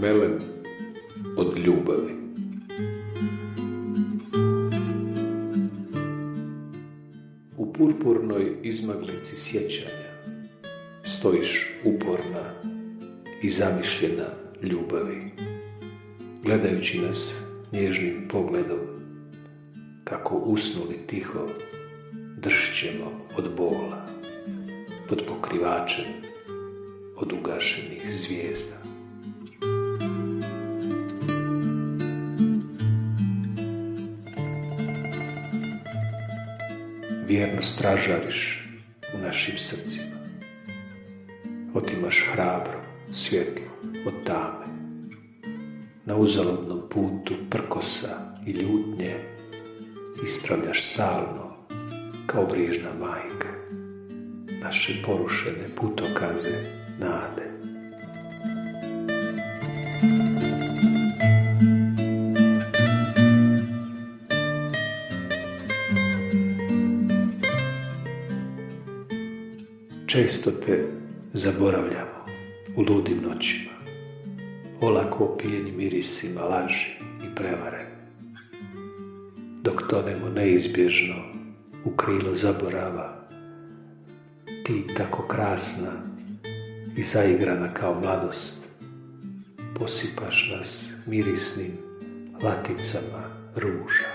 melem od ljubavi. U purpurnoj izmaglici sjećanja stojiš uporna i zamišljena ljubavi, gledajući nas nježnim pogledom, kako usnuli tiho dršćemo od bola, pod pokrivačem od ugašenih zvijezda. Vjerno stražariš u našim srcima. Otimaš hrabro svjetlo od tame. Na uzalodnom putu prkosa i ljutnje ispravljaš stalno kao brižna majka naše porušene putokaze nade. Često te zaboravljamo u ludim noćima, olako opijeni mirisima laži i prevare, dok tonemo neizbježno u krilo zaborava, ti tako krasna i zaigrana kao mladost, posipaš nas mirisnim laticama ruža.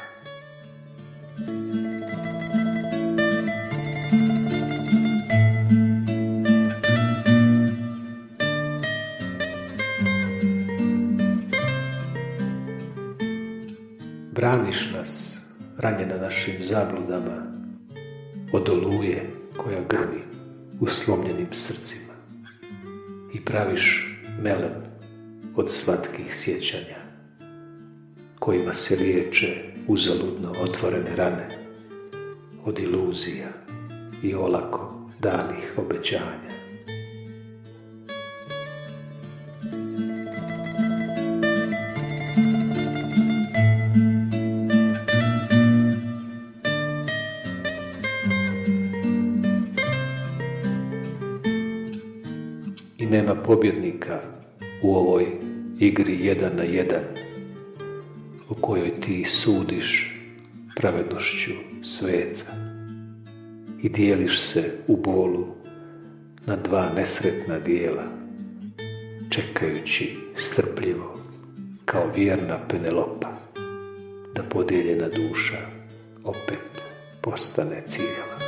Braniš nas, ranjena našim zabludama, od oluje koja grmi u slomljenim srcima i praviš melem od slatkih sjećanja, kojima se liječe uzaludno otvorene rane od iluzija i olako danih obećanja. Nema pobjednika u ovoj igri jedan na jedan u kojoj ti sudiš pravednošću sveca i dijeliš se u bolu na dva nesretna dijela čekajući strpljivo kao vjerna Penelopa da podijeljena duša opet postane cijela.